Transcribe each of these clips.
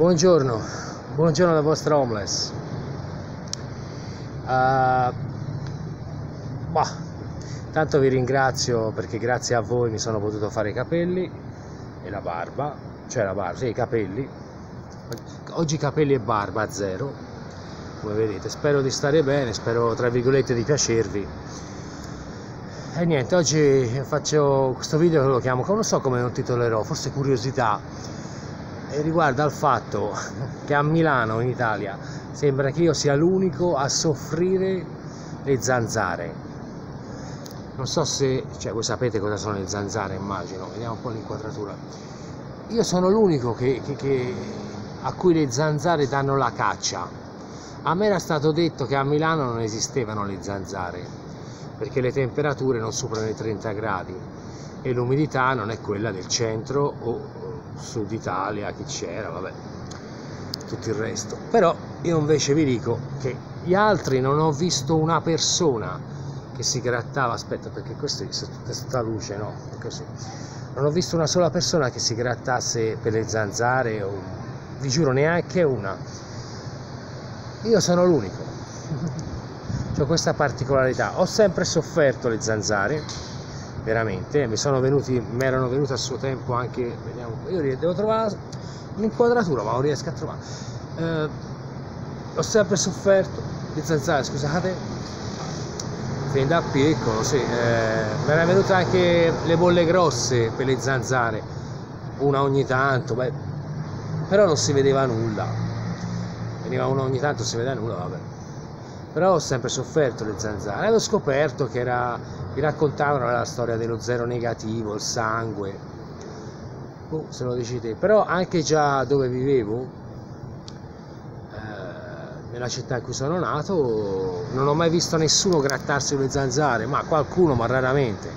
Buongiorno, buongiorno da vostra homeless. Uh, bah, tanto vi ringrazio perché grazie a voi mi sono potuto fare i capelli e la barba, cioè la barba, sì, i capelli. Oggi capelli e barba a zero, come vedete. Spero di stare bene, spero tra virgolette di piacervi. E niente, oggi faccio questo video che lo chiamo, non so come lo titolerò, forse curiosità riguarda il fatto che a Milano, in Italia, sembra che io sia l'unico a soffrire le zanzare. Non so se, cioè voi sapete cosa sono le zanzare, immagino, vediamo un po' l'inquadratura. Io sono l'unico che, che, che, a cui le zanzare danno la caccia. A me era stato detto che a Milano non esistevano le zanzare, perché le temperature non superano i 30 gradi e l'umidità non è quella del centro o Sud Italia, chi c'era, vabbè, tutto il resto. Però io invece vi dico che gli altri non ho visto una persona che si grattava, aspetta perché questa è tutta luce, no? È così. Non ho visto una sola persona che si grattasse per le zanzare, o, vi giuro neanche una. Io sono l'unico. ho questa particolarità. Ho sempre sofferto le zanzare veramente. Mi sono venuti mi erano venute a suo tempo anche vediamo io devo trovare un'inquadratura ma non riesco a trovare. Eh, ho sempre sofferto di zanzare scusate. Fin da piccolo sì eh, mi erano venute anche le bolle grosse per le zanzare una ogni tanto beh, però non si vedeva nulla. Veniva una ogni tanto si vedeva nulla vabbè però ho sempre sofferto le zanzare. Ho scoperto che era, mi raccontavano la storia dello zero negativo, il sangue, oh, se lo dici però anche già dove vivevo, eh, nella città in cui sono nato, non ho mai visto nessuno grattarsi le zanzare, ma qualcuno, ma raramente,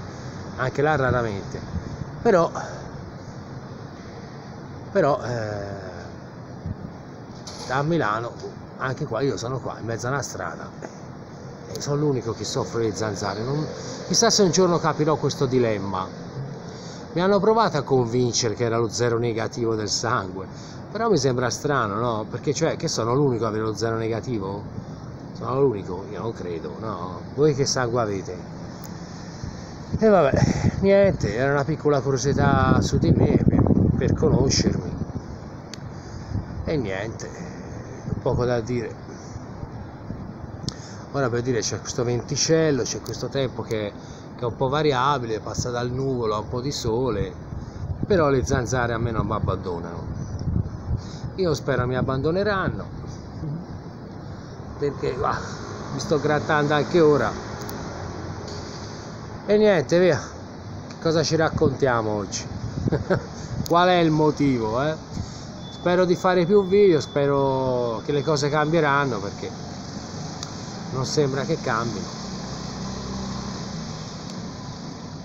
anche là raramente, però, però eh, da Milano anche qua io sono qua in mezzo a una strada. E sono l'unico che soffre di zanzare. Non... chissà se un giorno capirò questo dilemma. Mi hanno provato a convincere che era lo zero negativo del sangue però mi sembra strano no? perché cioè che sono l'unico ad avere lo zero negativo? Sono l'unico io non credo no? Voi che sangue avete? E vabbè niente era una piccola curiosità su di me per conoscermi e niente poco da dire. Ora per dire c'è questo venticello c'è questo tempo che, che, è un po' variabile passa dal nuvolo a un po' di sole però le zanzare a me non mi abbandonano io spero mi abbandoneranno perché ah, mi sto grattando anche ora. E niente via. Cosa ci raccontiamo oggi? Qual è il motivo eh? Spero di fare più video spero che le cose cambieranno perché non sembra che cambino.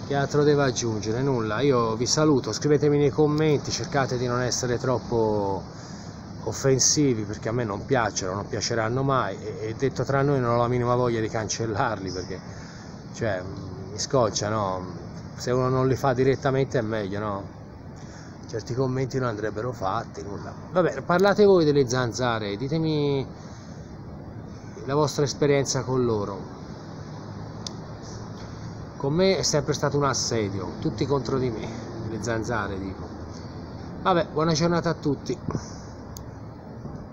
Che altro devo aggiungere? nulla io vi saluto scrivetemi nei commenti cercate di non essere troppo offensivi perché a me non piacciono non piaceranno mai e, detto tra noi non ho la minima voglia di cancellarli perché cioè mi scoccia no? Se uno non li fa direttamente è meglio no certi commenti non andrebbero fatti nulla. vabbè parlate voi delle zanzare ditemi la vostra esperienza con loro. Con me è sempre stato un assedio tutti contro di me le zanzare dico. Vabbè buona giornata a tutti